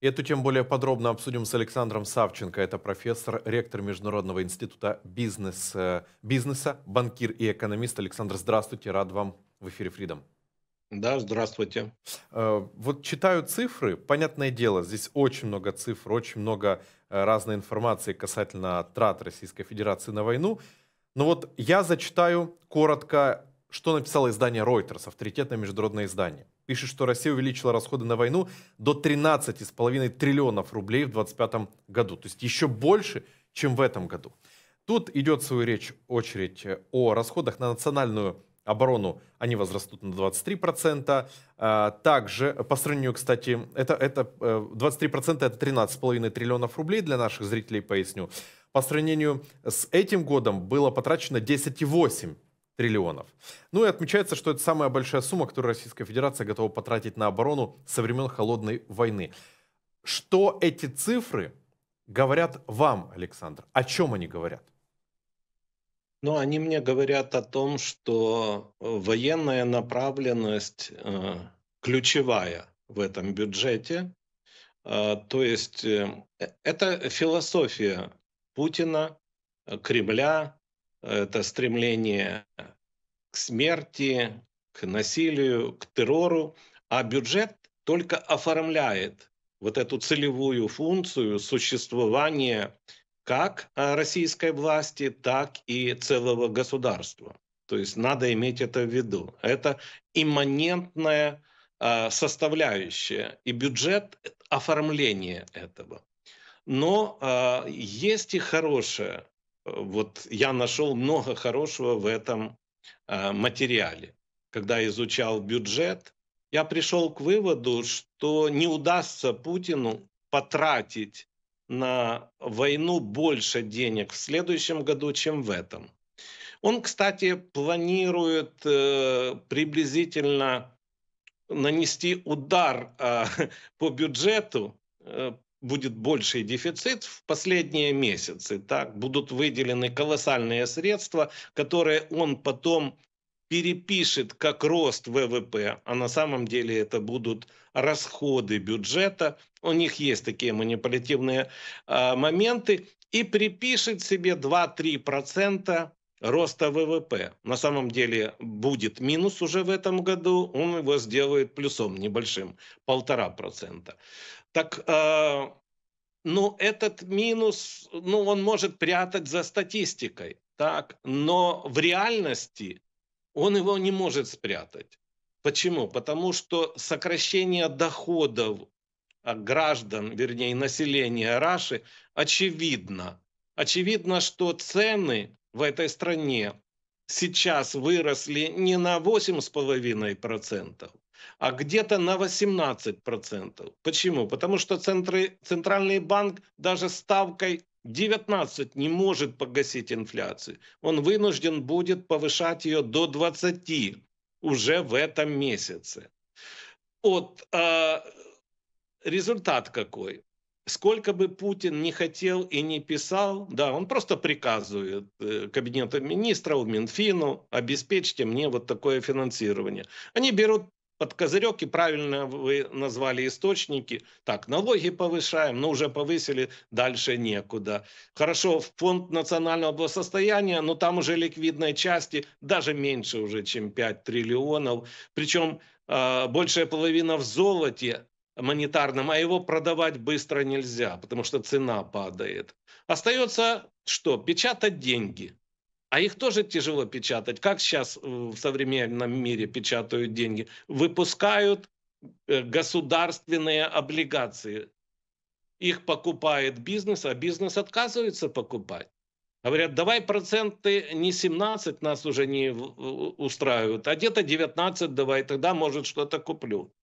Эту тем более подробно обсудим с Александром Савченко. Это профессор, ректор Международного института бизнес, э, бизнеса, банкир и экономист. Александр, здравствуйте, рад вам в эфире Freedom. Да, здравствуйте. Э, вот читаю цифры, понятное дело, здесь очень много цифр, очень много э, разной информации касательно трат Российской Федерации на войну. Но вот я зачитаю коротко, что написало издание Reuters, авторитетное международное издание. Пишет, что Россия увеличила расходы на войну до 13,5 триллионов рублей в 2025 году. То есть еще больше, чем в этом году. Тут идет свою речь очередь о расходах на национальную оборону они возрастут на 23%. А, также, по сравнению, кстати, это, это 23% э, это 13,5 триллионов рублей для наших зрителей, поясню. По сравнению с этим годом было потрачено 10,8 триллионов. Ну и отмечается, что это самая большая сумма, которую Российская Федерация готова потратить на оборону со времен Холодной войны. Что эти цифры говорят вам, Александр? О чем они говорят? Ну, они мне говорят о том, что э, военная направленность э, ключевая в этом бюджете. Э, то есть э, э это философия Путина, э, Кремля, это стремление смерти, к насилию, к террору, а бюджет только оформляет вот эту целевую функцию существования как а, российской власти, так и целого государства. То есть надо иметь это в виду. Это имманентная э, составляющая и бюджет оформления этого. Но э, есть и хорошее. Вот я нашел много хорошего в этом э, материале. Когда изучал бюджет, я пришел к выводу, что не удастся Путину потратить на войну больше денег в следующем году, чем в этом. Он, кстати, планирует э, приблизительно нанести удар э, по бюджету, э, будет больший дефицит в последние месяцы. Так, будут выделены колоссальные средства, которые он потом перепишет как рост ВВП, а на самом деле это будут расходы бюджета, у них есть такие манипулятивные э, моменты, и припишет себе 2-3% роста ВВП. На самом деле будет минус уже в этом году, он его сделает плюсом небольшим, полтора процента. Так, э, ну этот минус, ну он может прятать за статистикой, так, но в реальности он его не может спрятать. Почему? Потому что сокращение доходов а, граждан, вернее, населения Раши очевидно. Очевидно, что цены в этой стране сейчас выросли не на 8,5%, а где-то на 18%. Почему? Потому что центры, Центральный банк даже ставкой 19 не может погасить инфляцию. Он вынужден будет повышать ее до 20 уже в этом месяце. Вот э, результат какой? Сколько бы Путин не хотел и не писал, да, он просто приказывает э, кабинету министров, Минфину, обеспечьте мне вот такое финансирование. Они берут под козырек, и правильно вы назвали источники. Так, налоги повышаем, но уже повысили, дальше некуда. Хорошо, фонд национального благосостояния, но там уже ликвидной части даже меньше уже, чем 5 триллионов. Причем э, большая половина в золоте монетарном, а его продавать быстро нельзя, потому что цена падает. Остается что? Печатать деньги. А их тоже тяжело печатать. Как сейчас в современном мире печатают деньги? Выпускают э, государственные облигации. Их покупает бизнес, а бизнес отказывается покупать. Говорят, давай проценты не 17 нас уже не устраивают, а где-то 19 давай, тогда, может, что-то куплю.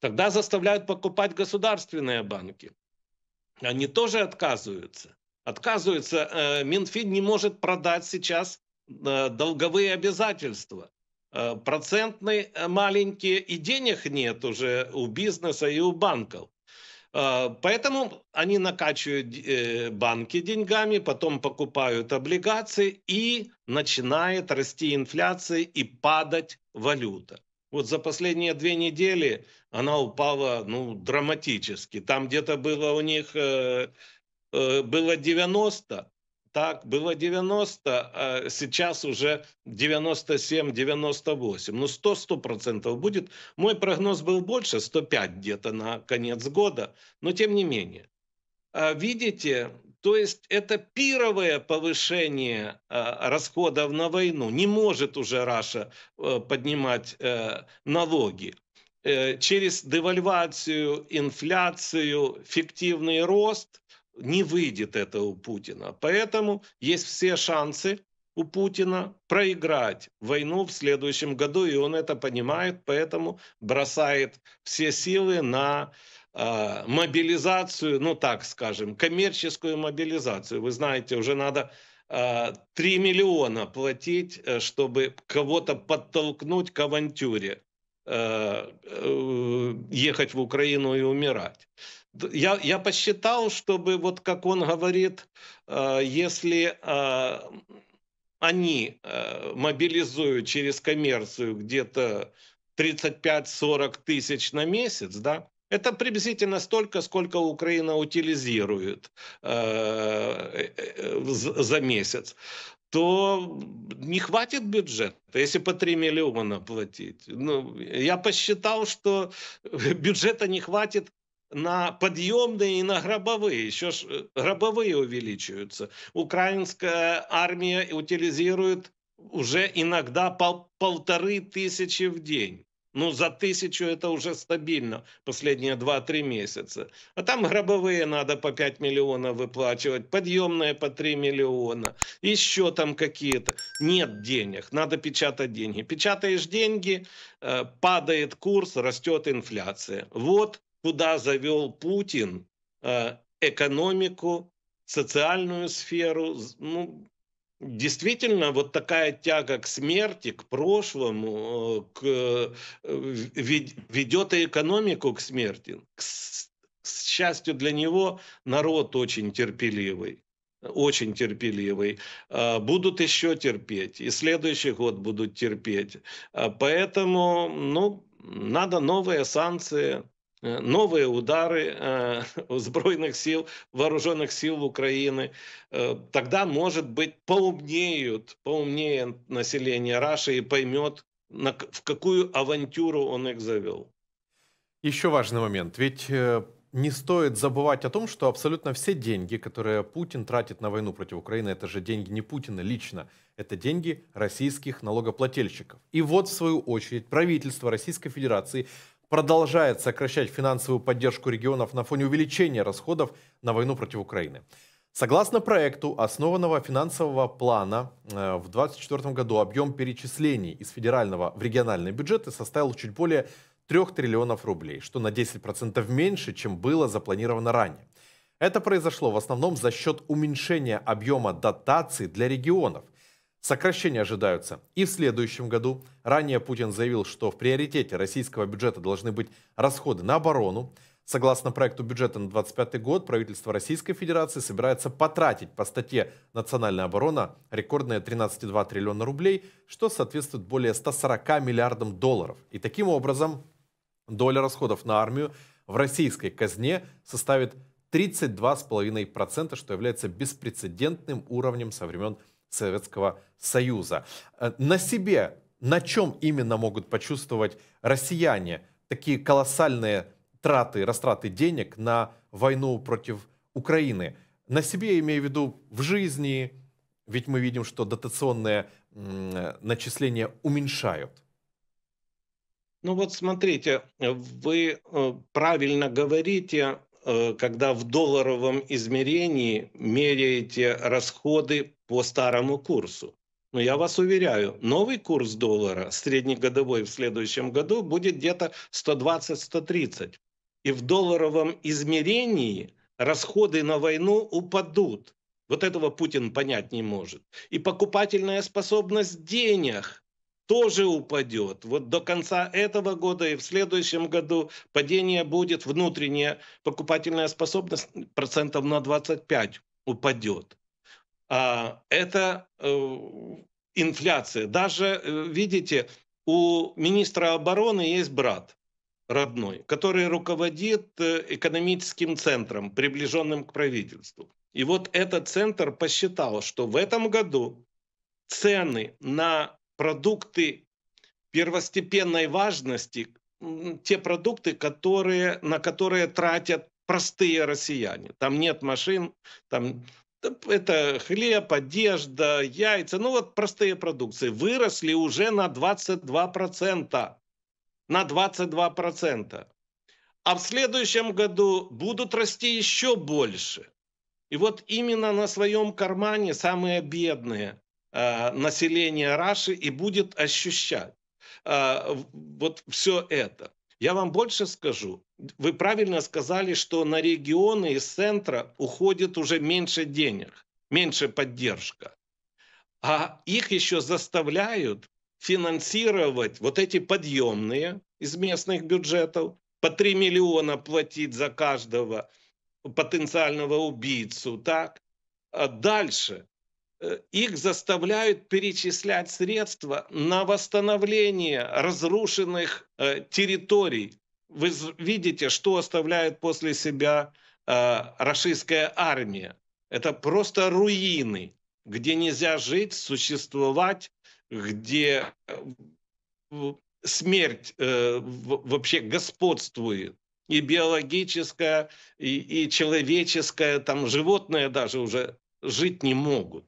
Тогда заставляют покупать государственные банки. Они тоже отказываются. Отказываются. Э, Минфин не может продать сейчас э, долговые обязательства. Э, процентные маленькие и денег нет уже у бизнеса и у банков. Поэтому они накачивают банки деньгами, потом покупают облигации и начинает расти инфляция и падать валюта. Вот за последние две недели она упала ну, драматически. Там где-то было у них было 90, так, было 90, а сейчас уже 97-98. Ну, 100-100% будет. Мой прогноз был больше, 105 где-то на конец года, но тем не менее. А видите, то есть это пировое повышение э, расходов на войну. Не может уже Раша э, поднимать э, налоги. Э, через девальвацию, инфляцию, фиктивный рост не выйдет это у Путина. Поэтому есть все шансы у Путина проиграть войну в следующем году, и он это понимает, поэтому бросает все силы на э, мобилизацию, ну так скажем, коммерческую мобилизацию. Вы знаете, уже надо э, 3 миллиона платить, э, чтобы кого-то подтолкнуть к авантюре, э, э, ехать в Украину и умирать. Я, я посчитал, чтобы, вот как он говорит, э, если э, они э, мобилизуют через коммерцию где-то 35-40 тысяч на месяц, да, это приблизительно столько, сколько Украина утилизирует э, э, за месяц то не хватит бюджета, если по 3 миллиона платить. Ну, я посчитал, что бюджета не хватит на подъемные и на гробовые. Еще ж э, гробовые увеличиваются. Украинская армия утилизирует уже иногда пол, полторы тысячи в день. Ну, за тысячу это уже стабильно последние 2-3 месяца. А там гробовые надо по 5 миллионов выплачивать, подъемные по 3 миллиона, еще там какие-то. Нет денег, надо печатать деньги. Печатаешь деньги, э, падает курс, растет инфляция. Вот куда завел Путин э, экономику, социальную сферу. Ну, действительно вот такая тяга к смерти, к прошлому, э, к, э, ведет и экономику к смерти. К, к счастью для него, народ очень терпеливый очень терпеливый, будут еще терпеть, и следующий год будут терпеть. Поэтому, ну, надо новые санкции, новые удары э, сбройных сил, вооруженных сил Украины, э, тогда, может быть, поумнеют, поумнее население Раши и поймет, в какую авантюру он их завел. Еще важный момент. Ведь не стоит забывать о том, что абсолютно все деньги, которые Путин тратит на войну против Украины, это же деньги не Путина лично, это деньги российских налогоплательщиков. И вот, в свою очередь, правительство Российской Федерации продолжает сокращать финансовую поддержку регионов на фоне увеличения расходов на войну против Украины. Согласно проекту основанного финансового плана, э, в 2024 году объем перечислений из федерального в региональные бюджеты составил чуть более 3 триллионов рублей, что на 10% меньше, чем было запланировано ранее. Это произошло в основном за счет уменьшения объема дотаций для регионов – Сокращения ожидаются и в следующем году. Ранее Путин заявил, что в приоритете российского бюджета должны быть расходы на оборону. Согласно проекту бюджета на 2025 год, правительство Российской Федерации собирается потратить по статье «Национальная оборона» рекордные 13,2 триллиона рублей, что соответствует более 140 миллиардам долларов. И таким образом доля расходов на армию в российской казне составит 32,5%, что является беспрецедентным уровнем со времен Советского Союза. Э, на себе, на чем именно могут почувствовать россияне такие колоссальные траты, растраты денег на войну против Украины? На себе, имею в виду, в жизни, ведь мы видим, что дотационные начисления уменьшают. Ну вот смотрите, вы э, правильно говорите, Э, когда в долларовом измерении меряете расходы по старому курсу. Но я вас уверяю, новый курс доллара, среднегодовой в следующем году, будет где-то 120-130. И в долларовом измерении расходы на войну упадут. Вот этого Путин понять не может. И покупательная способность денег тоже упадет. Вот до конца этого года и в следующем году падение будет, внутренняя покупательная способность процентов на 25 упадет. А, это э, инфляция. Даже, э, видите, у министра обороны есть брат родной, который руководит э, экономическим центром, приближенным к правительству. И вот этот центр посчитал, что в этом году цены на продукты первостепенной важности, те продукты, которые, на которые тратят простые россияне. Там нет машин, там это хлеб, одежда, яйца, ну вот простые продукции, выросли уже на 22%. На 22%. А в следующем году будут расти еще больше. И вот именно на своем кармане самые бедные э, население Раши и будет ощущать э, вот все это. Я вам больше скажу. Вы правильно сказали, что на регионы из центра уходит уже меньше денег, меньше поддержка. А их еще заставляют финансировать вот эти подъемные из местных бюджетов, по 3 миллиона платить за каждого потенциального убийцу, так? А дальше Э, их заставляют перечислять средства на восстановление разрушенных э, территорий. Вы видите, что оставляет после себя э, российская армия. Это просто руины, где нельзя жить, существовать, где смерть вообще господствует и биологическая, и, и человеческая, там животные даже уже жить не могут.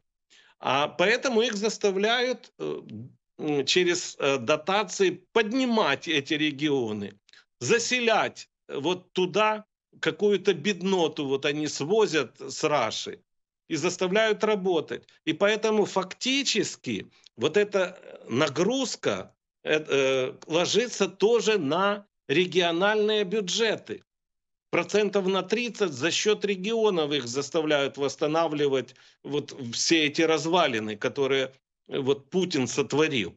А поэтому их заставляют э, через э, дотации поднимать эти регионы, заселять вот туда какую-то бедноту, вот они свозят с Раши и заставляют работать. И поэтому фактически вот эта нагрузка э, ложится тоже на региональные бюджеты процентов на 30 за счет регионов их заставляют восстанавливать вот все эти развалины, которые э, вот Путин сотворил.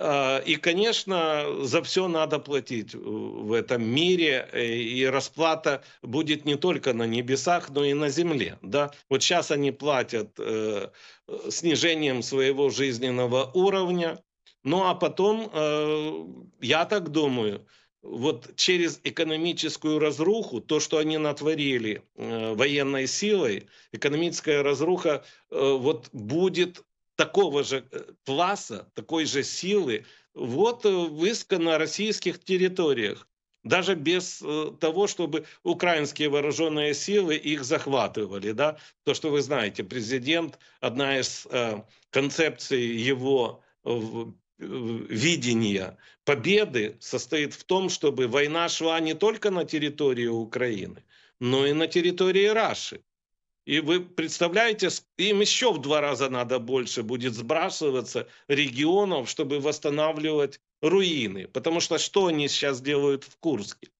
А, и, конечно, за все надо платить в этом мире, и расплата будет не только на небесах, но и на земле. Да? Вот сейчас они платят э, снижением своего жизненного уровня, ну а потом, э, я так думаю, вот через экономическую разруху, то, что они натворили э, военной силой, экономическая разруха э, вот будет такого же э, класса, такой же силы, вот э, в на российских территориях. Даже без э, того, чтобы украинские вооруженные силы их захватывали. Да? То, что вы знаете, президент, одна из э, концепций его видения победы состоит в том, чтобы война шла не только на территории Украины, но и на территории Раши. И вы представляете, им еще в два раза надо больше будет сбрасываться регионов, чтобы восстанавливать руины. Потому что что они сейчас делают в Курске?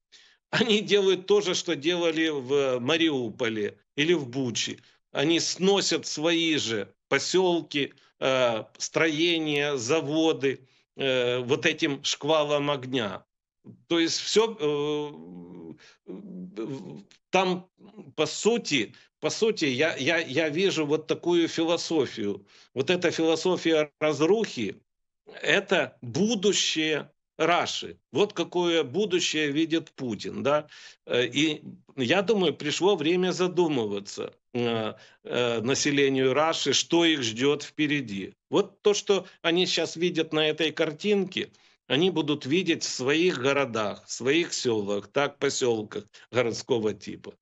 Они делают то же, что делали в Мариуполе или в Бучи. Они сносят свои же поселки, Э, строения, заводы э, вот этим шквалом огня. То есть все э, там по сути, по сути я, я, я вижу вот такую философию. Вот эта философия разрухи – это будущее Раши. Вот какое будущее видит Путин. Да? И я думаю, пришло время задумываться – Э, э, населению Раши, что их ждет впереди. Вот то, что они сейчас видят на этой картинке, они будут видеть в своих городах, в своих селах, так поселках городского типа.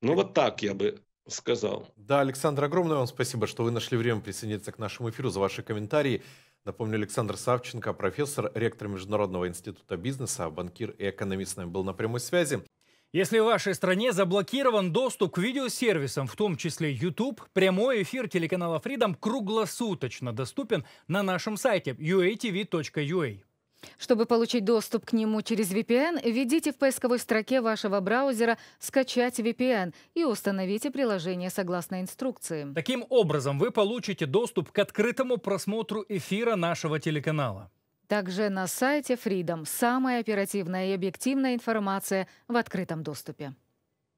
Ну вот так я бы сказал. Да, Александр, огромное вам спасибо, что вы нашли время присоединиться к нашему эфиру, за ваши комментарии. Напомню, Александр Савченко, профессор, ректор Международного института бизнеса, банкир и экономист с нами был на прямой связи. Если в вашей стране заблокирован доступ к видеосервисам, в том числе YouTube, прямой эфир телеканала Freedom круглосуточно доступен на нашем сайте uatv.ua. Чтобы получить доступ к нему через VPN, введите в поисковой строке вашего браузера «Скачать VPN» и установите приложение согласно инструкции. Таким образом, вы получите доступ к открытому просмотру эфира нашего телеканала. Также на сайте Freedom самая оперативная и объективная информация в открытом доступе.